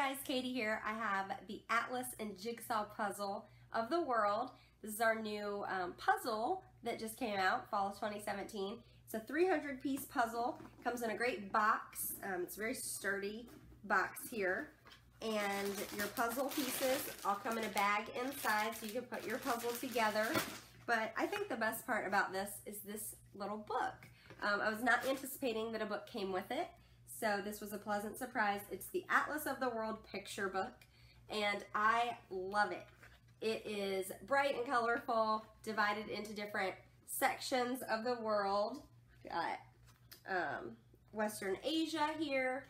guys, Katie here. I have the Atlas and Jigsaw Puzzle of the World. This is our new um, puzzle that just came out, fall of 2017. It's a 300 piece puzzle, comes in a great box. Um, it's a very sturdy box here. And your puzzle pieces all come in a bag inside so you can put your puzzle together. But I think the best part about this is this little book. Um, I was not anticipating that a book came with it. So this was a pleasant surprise. It's the Atlas of the World picture book, and I love it. It is bright and colorful, divided into different sections of the world. Got um, Western Asia here,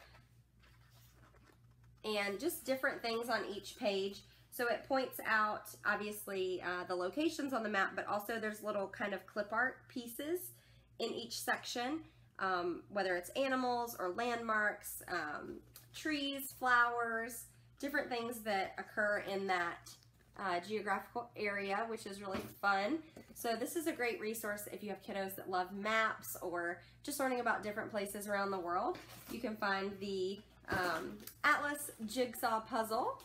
and just different things on each page. So it points out, obviously, uh, the locations on the map, but also there's little kind of clip art pieces in each section um, whether it's animals or landmarks, um, trees, flowers, different things that occur in that uh, geographical area, which is really fun. So this is a great resource if you have kiddos that love maps or just learning about different places around the world. You can find the um, Atlas Jigsaw Puzzle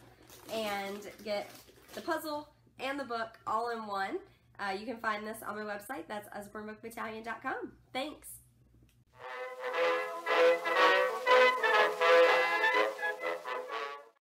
and get the puzzle and the book all in one. Uh, you can find this on my website. That's usborneBookBattalion.com. Thanks.